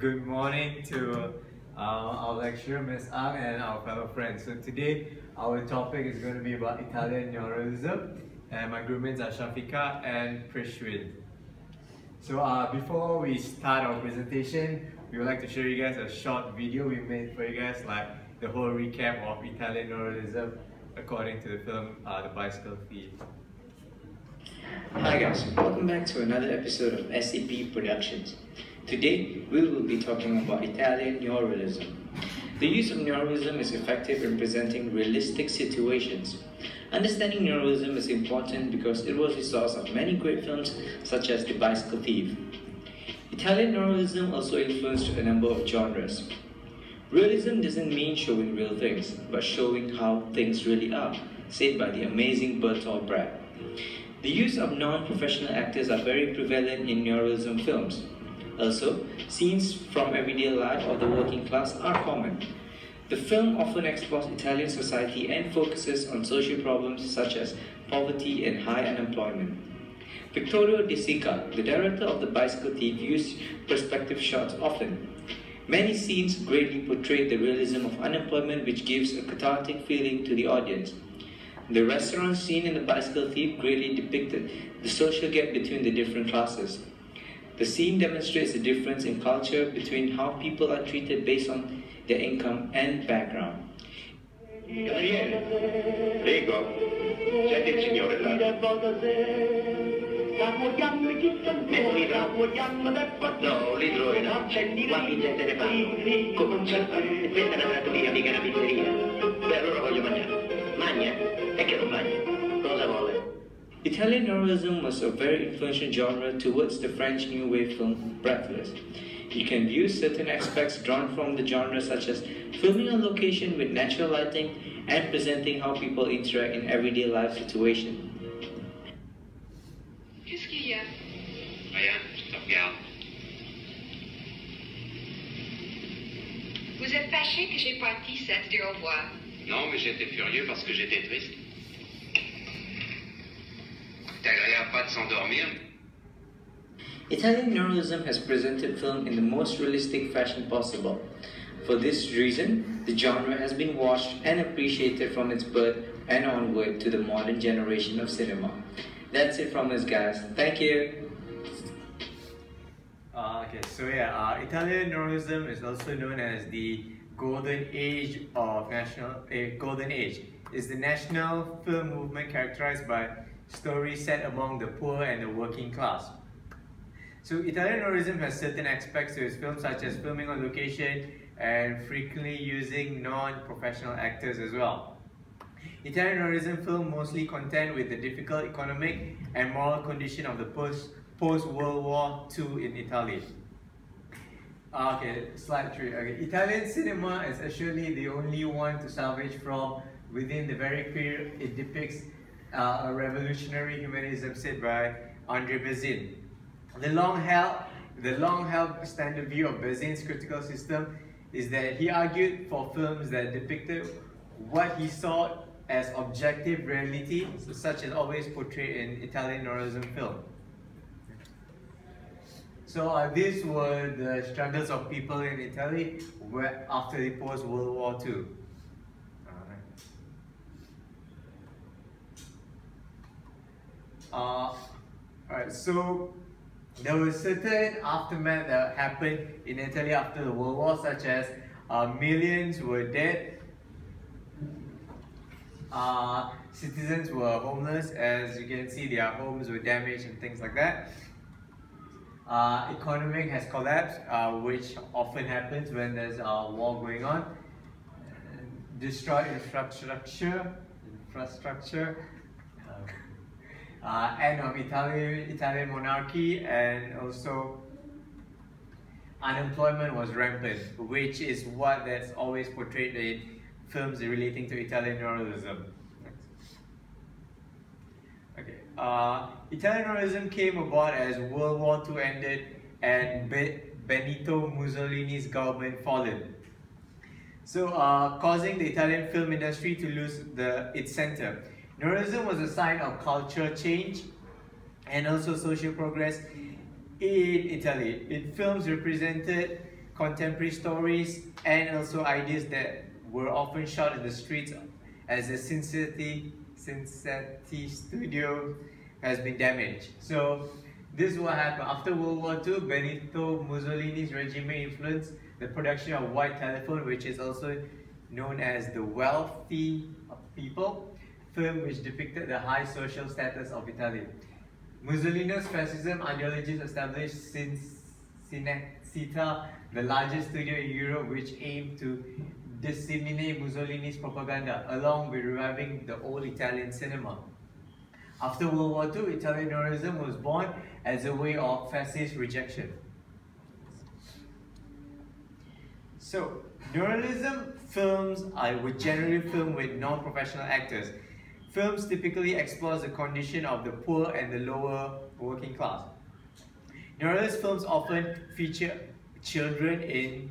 good morning to uh, our lecturer, Ms. Ang, and our fellow friends. So today, our topic is going to be about Italian neorealism, and my groupmates are Shafika and Prishwin. So uh, before we start our presentation, we would like to show you guys a short video we made for you guys, like the whole recap of Italian neorealism according to the film uh, The Bicycle Thief. Hi guys, welcome back to another episode of SCP Productions. Today, we will be talking about Italian neorealism. The use of neorealism is effective in presenting realistic situations. Understanding neorealism is important because it was the source of many great films such as The Bicycle Thief. Italian neorealism also influenced a number of genres. Realism doesn't mean showing real things, but showing how things really are, said by the amazing Bertolt Brecht. The use of non-professional actors are very prevalent in neorealism films. Also, scenes from everyday life of the working class are common. The film often explores Italian society and focuses on social problems such as poverty and high unemployment. Vittorio De Sica, the director of The Bicycle Thief, used perspective shots often. Many scenes greatly portrayed the realism of unemployment which gives a cathartic feeling to the audience. The restaurant scene in The Bicycle Thief greatly depicted the social gap between the different classes. The scene demonstrates the difference in culture between how people are treated based on their income and background. Gabriele, prego, senti il signore là. No, l'idroide. Qua mi intende fanno. Comincia. Questa è una trattoria, mica una pizzeria. Beh, allora voglio mangiare. Magna? E che non magna? Cosa vuole? Italian neorealism was a very influential genre towards the French New Wave film Breathless. You can view certain aspects drawn from the genre such as filming on location with natural lighting and presenting how people interact in everyday life situations. Qu'est-ce qu'il y a Rien, je te regarde. Vous êtes fâché que j'ai parti ça te dire au revoir. Non, mais j'étais furieux parce que j'étais triste. C'est agréable pas de s'endormir. Italian neorealism has presented film in the most realistic fashion possible. For this reason, the genre has been watched and appreciated from its birth and onward to the modern generation of cinema. That's it from us guys. Thank you. Uh, okay, so yeah, uh, Italian neorealism is also known as the golden age of national a golden age. It's the national film movement characterized by stories set among the poor and the working class. So Italian realism has certain aspects to its films such as filming on location and frequently using non-professional actors as well. Italian realism film mostly contend with the difficult economic and moral condition of the post post-World War II in Italy. Ah, Okay, slide three. Okay, Italian cinema is actually the only one to salvage from within the very period it depicts uh, a revolutionary humanism said by Andre Bazin. The long held, the long held standard view of Bazin's critical system is that he argued for films that depicted what he saw as objective reality, such as always portrayed in Italian neorealism film. So uh, these were the struggles of people in Italy where, after the post-World War II. Uh, Alright, so there was certain aftermath that happened in Italy after the World War, such as uh, millions were dead, uh, citizens were homeless, as you can see their homes were damaged and things like that. Uh, economy has collapsed, uh, which often happens when there's a war going on. Destroy infrastructure, infrastructure, uh, end of Italian Italian monarchy, and also unemployment was rampant, which is what that's always portrayed in films relating to Italian neorealism. Okay. Uh, Italian neorealism came about as World War II ended and Be Benito Mussolini's government fallen. So, uh, causing the Italian film industry to lose the, its center. Neorealism was a sign of culture change and also social progress in Italy. Its films represented contemporary stories and also ideas that were often shot in the streets as the Cinecittà, Cinecittà studio has been damaged. So this is what happened. After World War II, Benito Mussolini's regime influenced the production of White Telephone, which is also known as The Wealthy People, film which depicted the high social status of Italy. Mussolini's fascism ideologies established Cinecittà, the largest studio in Europe which aimed to disseminate Mussolini's propaganda along with reviving the old Italian cinema. After World War II, Italian Neorealism was born as a way of fascist rejection. So, Neorealism films are were generally filmed with non-professional actors. Films typically explore the condition of the poor and the lower working class. Neorealist films often feature children in,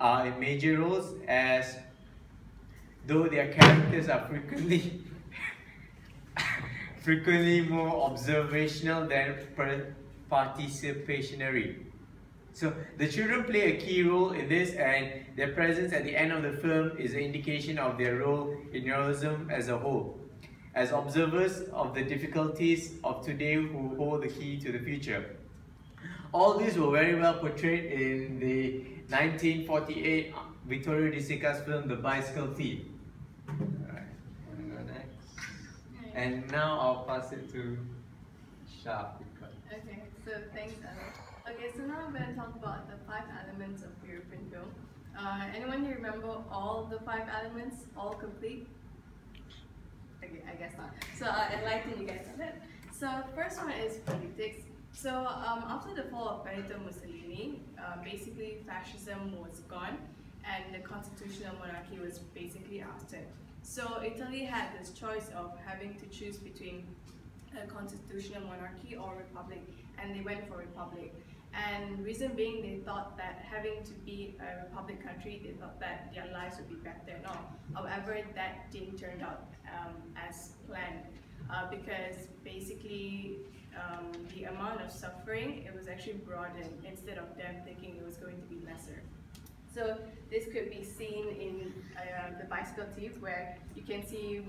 uh, in major roles as though their characters are frequently frequently more observational than participationary. So the children play a key role in this and their presence at the end of the film is an indication of their role in neorealism as a whole. As observers of the difficulties of today who hold the key to the future. All these were very well portrayed in the 1948 Vittorio De Sica's film The Bicycle Thief. All right. And now I'll pass it to Shah. Okay, so thanks, Ella. Okay, so now I'm going to talk about the five elements of European film. Uh, anyone here remember all the five elements, all complete? Okay, I guess not. So I'll enlighten you guys on it. So first one is politics. So um, after the fall of Benito Mussolini, uh, basically fascism was gone and the constitutional monarchy was basically ousted. So Italy had this choice of having to choose between a constitutional monarchy or republic, and they went for republic. And reason being, they thought that having to be a republic country, they thought that their lives would be better all. However, that didn't turn out um, as planned uh, because basically um, the amount of suffering, it was actually broadened instead of them thinking it was going to be lesser. So this could be seen in uh, the bicycle thief where you can see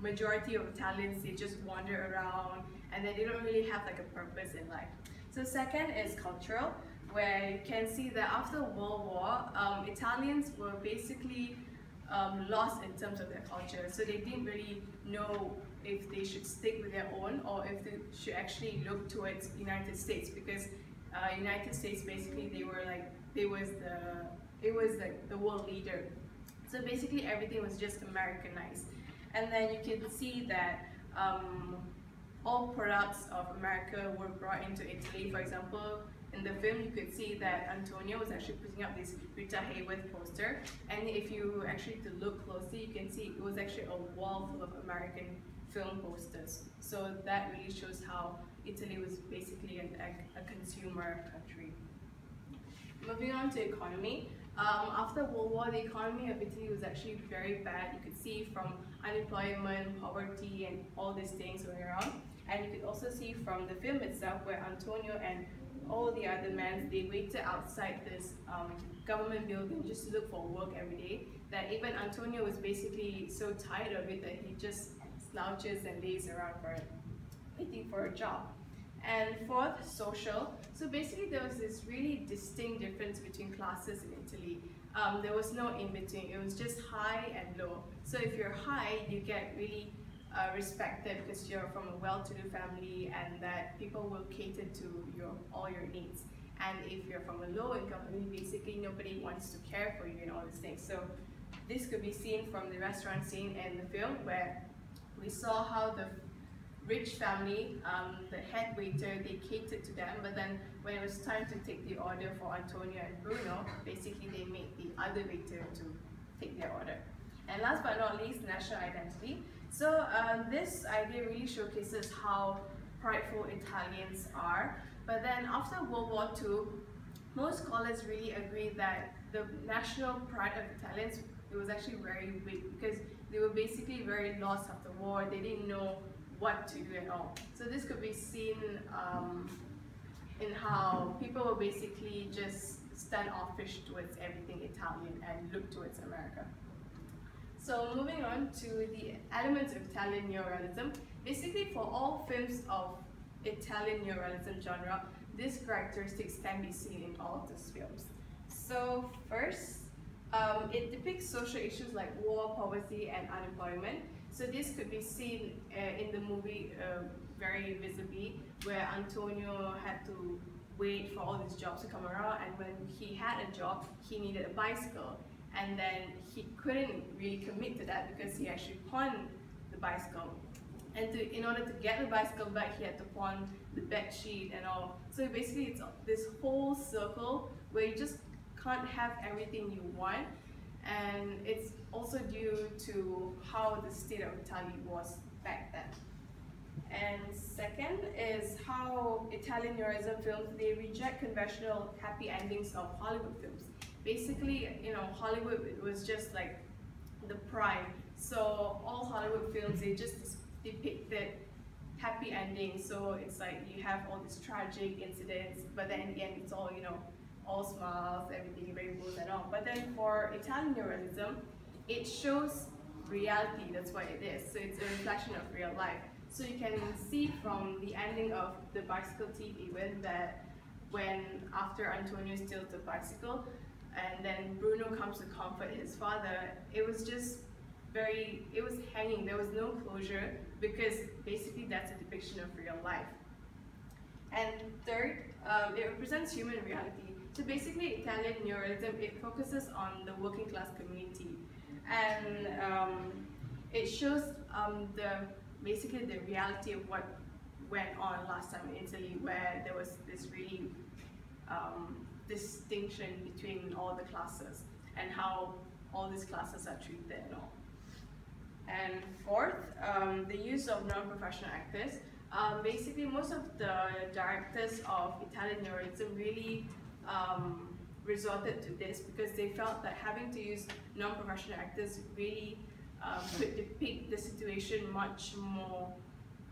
majority of Italians, they just wander around and they don't really have like a purpose in life. So second is cultural, where you can see that after World War, um, Italians were basically um, lost in terms of their culture. So they didn't really know if they should stick with their own or if they should actually look towards the United States because uh, United States basically they were like they was the it was like the world leader. So basically everything was just Americanized. And then you can see that um, all products of America were brought into Italy. For example, in the film you could see that Antonio was actually putting up this Rita Hayworth poster. And if you actually to look closely, you can see it was actually a wall full of American film posters. So that really shows how Italy was basically an, a, a consumer country. Moving on to economy, um, after World War, the economy of Italy was actually very bad. You could see from unemployment, poverty, and all these things going around. And you could also see from the film itself where Antonio and all the other men, they waited outside this um, government building just to look for work every day. That even Antonio was basically so tired of it that he just slouches and lays around for it, waiting for a job. And fourth, social. So basically there was this really distinct difference between classes in Italy. Um, there was no in-between, it was just high and low. So if you're high, you get really uh, respected because you're from a well-to-do family and that people will cater to your all your needs. And if you're from a low income family, basically nobody wants to care for you and all these things. So this could be seen from the restaurant scene in the film where we saw how the rich family, um, the head waiter, they catered to them, but then when it was time to take the order for Antonio and Bruno, basically they made the other waiter to take their order. And last but not least, national identity. So um, this idea really showcases how prideful Italians are. But then after World War II, most scholars really agree that the national pride of Italians it was actually very weak because they were basically very lost after war. They didn't know what to do at all. So this could be seen um, in how people were basically just standoffish towards everything Italian and look towards America. So moving on to the elements of Italian neorealism, basically for all films of Italian neorealism genre, these characteristics can be seen in all of these films. So first, um, it depicts social issues like war, poverty, and unemployment. So this could be seen uh, in the movie uh, very visibly, where Antonio had to wait for all these jobs to come around, and when he had a job, he needed a bicycle, and then he couldn't really commit to that because he actually pawned the bicycle. And to, in order to get the bicycle back, he had to pawn the bed sheet and all. So basically, it's this whole circle where you just can't have everything you want, and also due to how the state of Italy was back then. And second is how Italian neorealism films, they reject conventional happy endings of Hollywood films. Basically, you know, Hollywood was just like the prime. So all Hollywood films, they just depicted happy endings. So it's like you have all these tragic incidents, but then in the end, it's all, you know, all smiles, everything rainbows and all. But then for Italian neorealism, it shows reality, that's what it is. So it's a reflection of real life. So you can see from the ending of the bicycle thief event that when after Antonio steals the bicycle and then Bruno comes to comfort his father, it was just very, it was hanging, there was no closure because basically that's a depiction of real life. And third, um, it represents human reality. So basically Italian neorealism, it focuses on the working class community and um, it shows um, the basically the reality of what went on last time in Italy, where there was this really um, distinction between all the classes and how all these classes are treated and all. And fourth, um, the use of non-professional actors. Um, basically, most of the directors of Italian neorealism really um, resorted to this because they felt that having to use non-professional actors really um, could depict the situation much more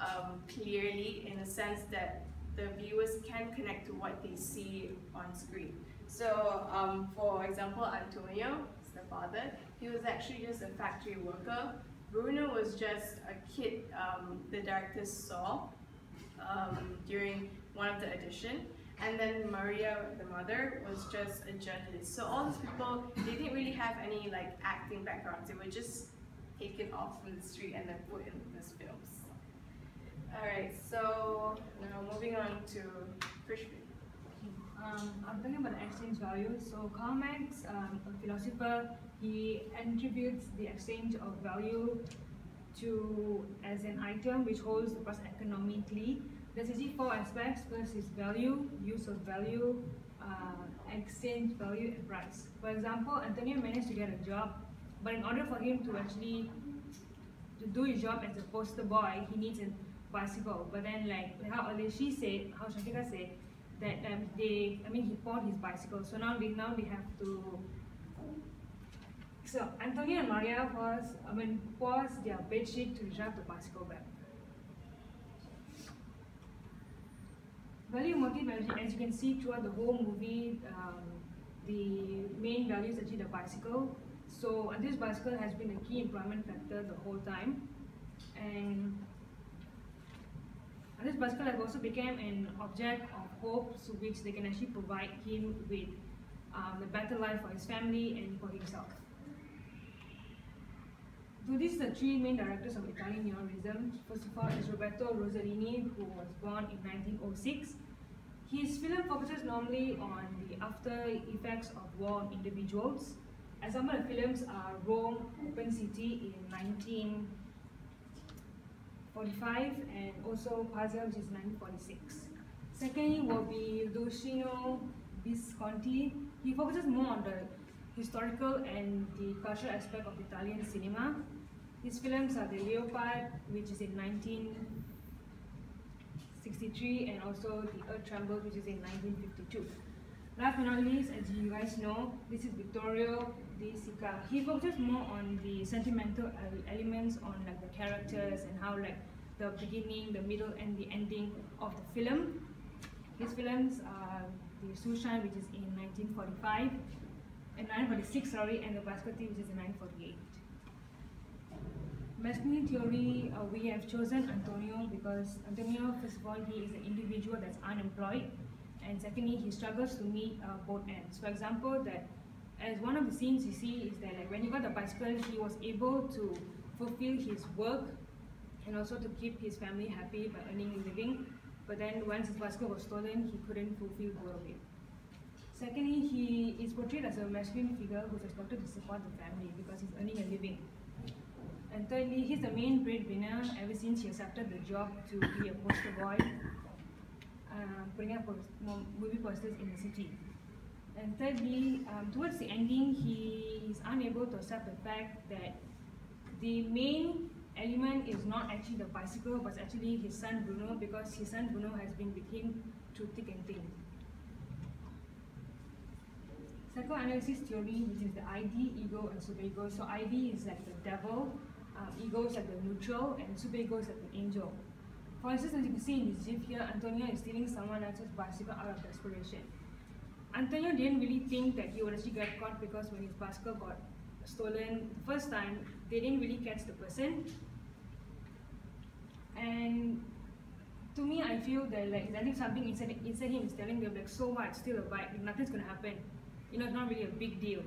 um, clearly in a sense that the viewers can connect to what they see on screen. So, um, for example, Antonio, the father, he was actually just a factory worker. Bruno was just a kid um, the directors saw um, during one of the audition. And then Maria, the mother, was just a journalist. So all these people, they didn't really have any like acting backgrounds. They were just taken off from the street and then put in these films. Alright, so now moving on to Prishvi. Um, I'm talking about exchange value. So Karl Marx, um, a philosopher, he attributes the exchange of value to as an item which holds the price economically. Actually four aspects. First is value, use of value, uh, exchange value, and price. For example, Antonio managed to get a job but in order for him to actually to do his job as a poster boy, he needs a bicycle. But then like how she said, how Shafika said, that um, they, I mean, he bought his bicycle. So now they now they have to. So Antonio and Maria was, I mean, was their bedsheet to drive the bicycle back. Value motive, as you can see throughout the whole movie, um, the main value is actually the bicycle. So this bicycle has been a key employment factor the whole time. And this bicycle has also become an object of hope so which they can actually provide him with um, a better life for his family and for himself. So these are the three main directors of Italian neorealism. First of all is Roberto Rossellini, who was born in 1906. His film focuses normally on the after effects of war on individuals, some of the films are Rome, Open City in 1945 and also Puzzle which is 1946. Secondly will be Luchino Visconti. He focuses more on the historical and the cultural aspect of Italian cinema. His films are The Leopard, which is in 1963, and also The Earth Trembles, which is in 1952. Last but not least, as you guys know, this is Vittorio De Sica. He focuses more on the sentimental elements, on like the characters and how like the beginning, the middle, and the ending of the film. His films are the Sushan, which is in 1945, and 1946, sorry, and the Basquiat, which is in 1948. Masculine theory, uh, we have chosen Antonio because Antonio, first of all, he is an individual that's unemployed, and secondly, he struggles to meet uh, both ends. For example, that as one of the scenes you see is that like when he got the bicycle, he was able to fulfill his work and also to keep his family happy by earning a living. But then once his bicycle was stolen, he couldn't fulfill both of it. Secondly, he is portrayed as a masculine figure who's expected to support the family because he's earning a living. And thirdly, he's the main breadwinner ever since he accepted the job to be a poster boy, uh, putting up movie posters in the city. And thirdly, um, towards the ending, he is unable to accept the fact that the main element is not actually the bicycle, but actually his son Bruno, because his son Bruno has been with him through thick and thin. Psychoanalysis theory, which is the ID, ego, and superego. So ID is like the devil, um, ego is like the neutral, and superego is like the angel. For instance, as you can see in this GIF here, Antonio is stealing someone else's bicycle out of desperation. Antonio didn't really think that he would actually get caught because when his bicycle got stolen the first time, they didn't really catch the person. And to me, I feel that like I think something inside, inside him is telling them like, so what, still a bike, nothing's gonna happen. You know, it's not really a big deal.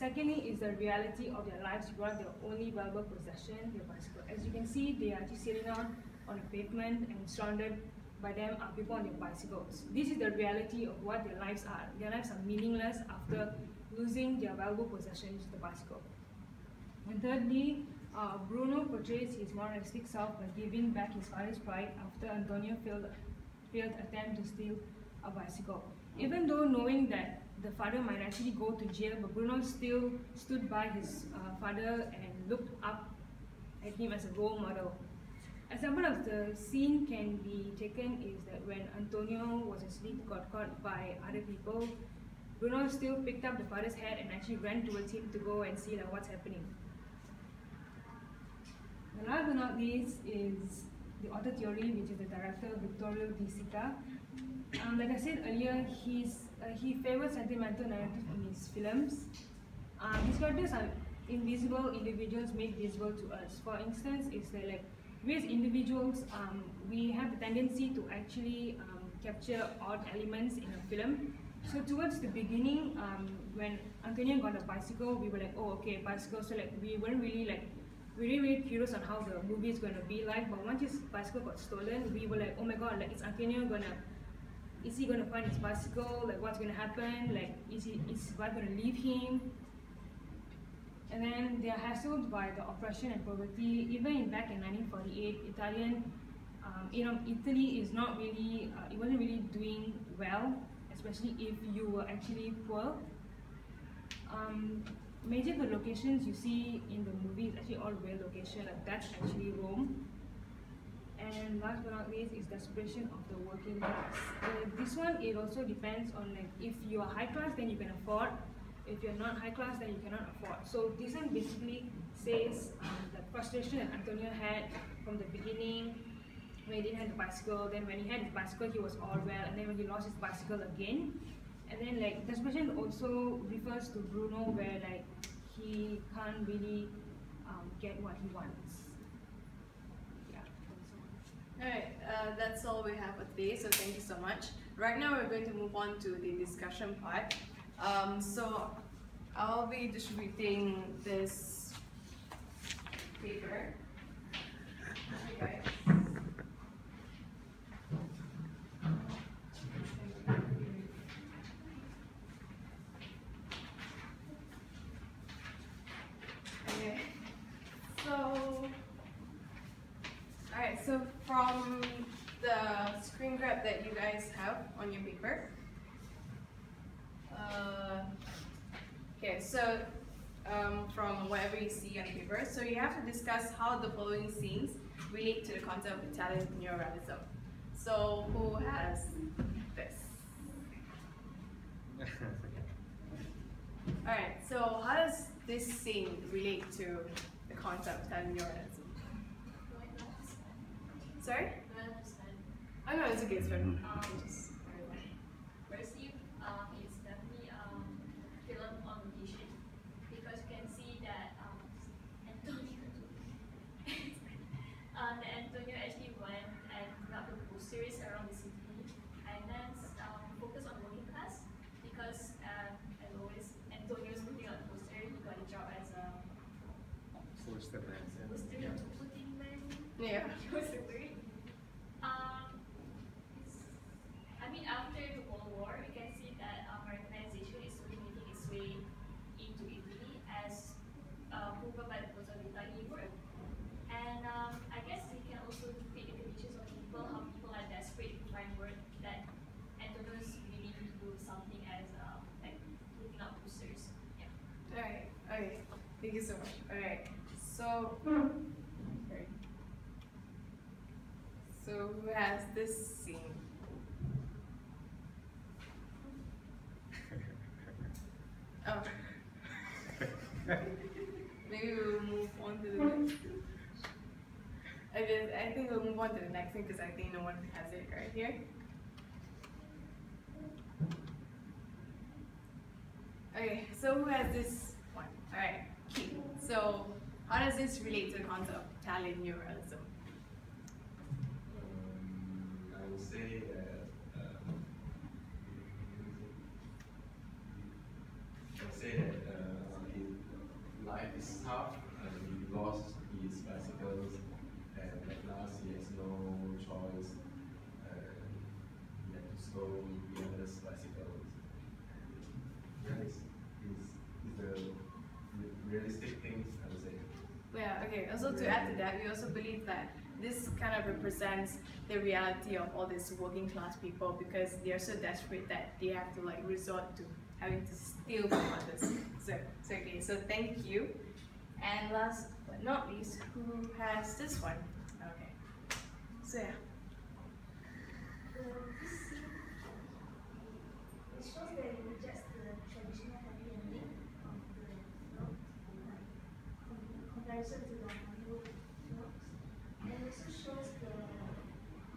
Secondly is the reality of their lives without their only valuable possession, their bicycle. As you can see, they are just sitting on, on a pavement and surrounded by them are people on their bicycles. This is the reality of what their lives are. Their lives are meaningless after losing their valuable possessions, the bicycle. And thirdly, uh, Bruno portrays his moralistic self by giving back his father's pride after Antonio failed, failed attempt to steal a bicycle. Even though knowing that the father might actually go to jail, but Bruno still stood by his uh, father and looked up at him as a role model. A Example of the scene can be taken is that when Antonio was asleep, got caught by other people, Bruno still picked up the father's head and actually ran towards him to go and see like what's happening. The last but not least is the author theory, which is the director Vittorio De Sica. Um, like I said earlier, he's, he favors sentimental narrative in his films. Um, his characters are invisible individuals made visible to us. For instance, it's like we as individuals, um, we have the tendency to actually um, capture odd elements in a film. So towards the beginning, um, when Antonio got a bicycle, we were like, oh, okay, bicycle. So like we weren't really like, we didn't really curious on how the movie is going to be like. But once his bicycle got stolen, we were like, oh my god, like is Antonio gonna, is he gonna find his bicycle? Like what's gonna happen? Like is he, is wife gonna leave him? And then they are hassled by the oppression and poverty. Even back in 1948, Italian, um, you know, Italy is not really, uh, it wasn't really doing well, especially if you were actually poor. Um, major the locations you see in the movie is actually all real location, like that's actually Rome. And last but not least is the desperation of the working class. Uh, this one, it also depends on like if you are high class, then you can afford if you're not high class, then you cannot afford. So this one basically says um, the frustration that Antonio had from the beginning when he didn't have the bicycle. Then when he had his bicycle, he was all well, and then when he lost his bicycle again, and then like desperation also refers to Bruno, where like he can't really um, get what he wants. Alright, uh, that's all we have for today, so thank you so much. Right now we're going to move on to the discussion part. Um, so I'll be distributing this paper. Okay. Okay. So, alright, so from the screen grab that have on your paper, uh, okay, so um, from whatever you see on paper, so you have to discuss how the following scenes relate to the concept of Italian neorealism. So who has this? Alright, so how does this scene relate to the concept of Italian neorealism? Sorry? I know it's a good mm-hmm. um, um definitely um, film on because you can see that um, Antonio, um, Antonio actually went and got the series around the city. And then um, focus on working class because um, as always Antonio's on the poster, he got a job as a poster man. Poster man. Yeah. So, who has this scene? Oh. Maybe we'll move on to the next. I just, I think we'll move on to the next thing because I think no one has it right here. Okay, so who has this one? Alright, Keith. So, how does this relate to the concept of Italian neorealism? Um, I say that I say that uh, his life is tough and he lost his bicycles and at last he has no choice. Uh, he had to slow the other's bicycles. That is, is, is the realistic things I would say. Yeah, okay. Also to add to that, we also believe that this kind of represents the reality of all these working class people because they are so desperate that they have to like resort to having to steal from others. So, so okay, so thank you. And last but not least, who has this one? Okay. So yeah. It shows that rejects the traditional of the. It also shows the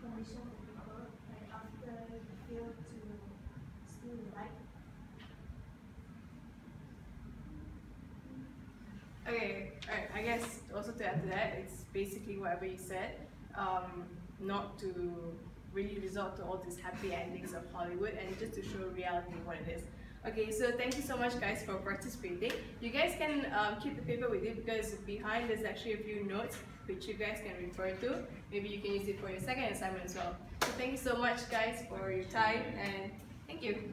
condition of the people like after they fail to steal the. Okay, alright, I guess also to add to that, it's basically whatever you said, um, not to really resort to all these happy endings of Hollywood and just to show reality what it is. Okay, so thank you so much guys for participating. You guys can um, keep the paper with you because behind there's actually a few notes which you guys can refer to. Maybe you can use it for your second assignment as well. So thank you so much guys for your time and thank you.